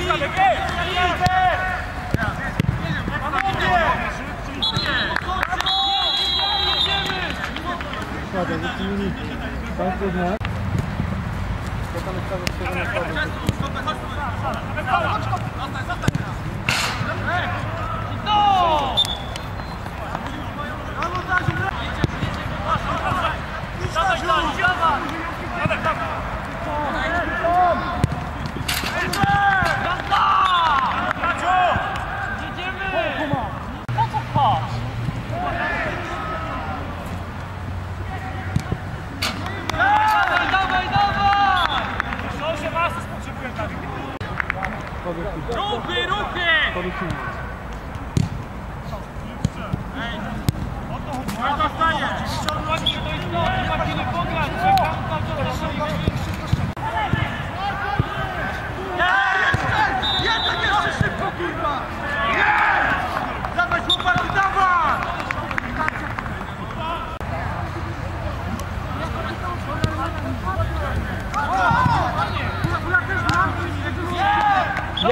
No! Ruchy, ruchy! No to staje! Właśnie to jest to, chłopaki,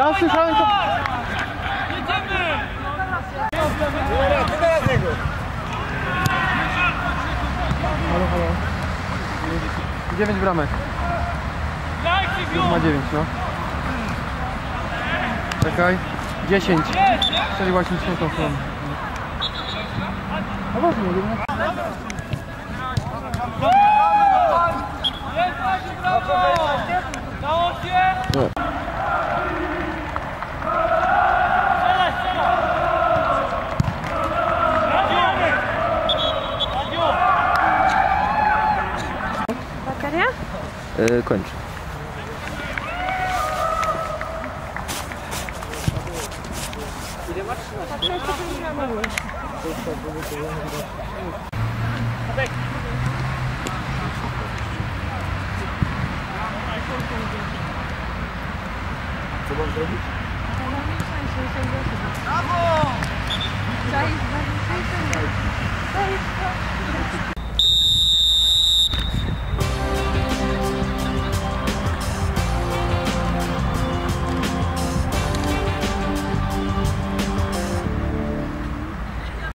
Ja słyszałem to... Jedziemy! Halo, halo. 9 bramek. Ma go! 9, no. Czekaj. 10. Jest, jest! Strzeliłaś mi tą stronę. A ważnie, nie? Yy, kończ. Brawo! Cześć, cześć. Cześć.